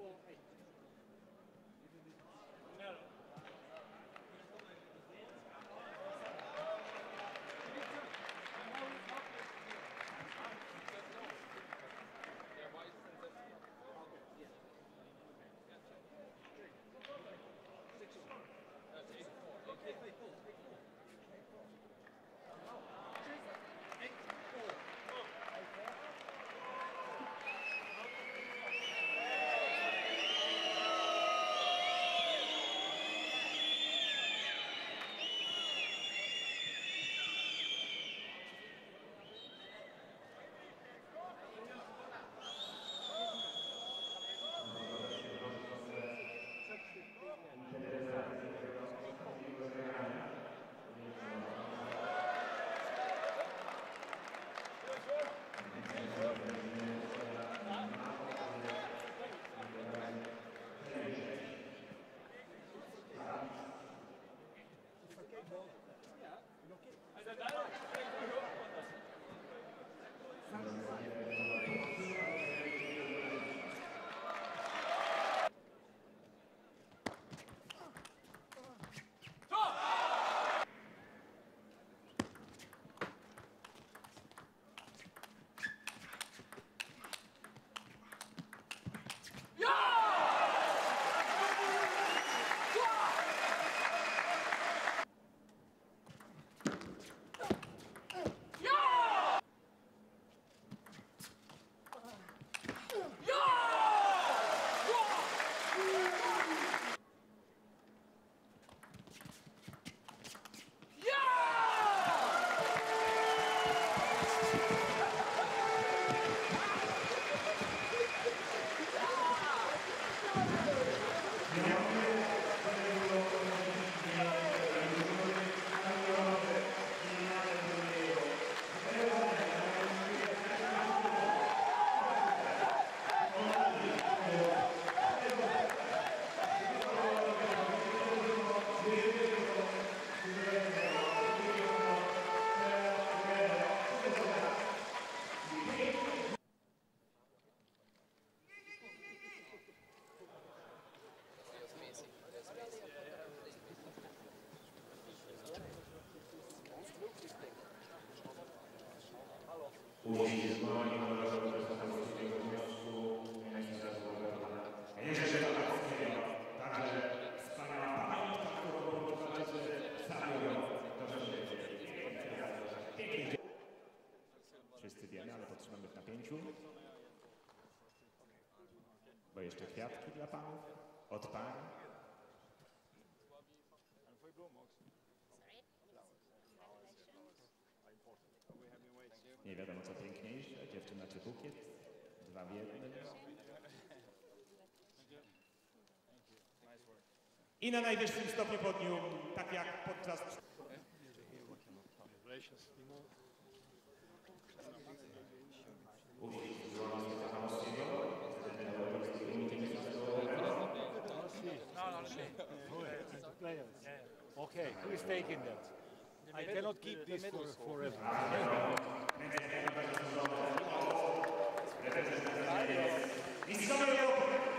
Four, eight. Ułożyć zbroi honorowe prezydenta polskiego wniosku ministra złowego pana Jerzego Tarkowskiego. Także wspaniała pamiątka, którą organizatorzy stanowią do rzeczy. Pięknie. Wszyscy wiemy, ale podtrzymamy w napięciu. Bo jeszcze kwiatki dla panów, od pań. Nie wiadomo co piękniejsze, dziewczyna czy bukiet, dwa w jednym. I na najwyższym stopniu podniu, tak jak podczas Komitetu Międzynarodowego. players. Okay, who is taking that? I cannot keep this for forever. Mistrzowie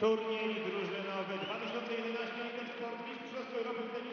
Turniej drużynowy 2011 Intersport Mistrzostw Europy w tenisie.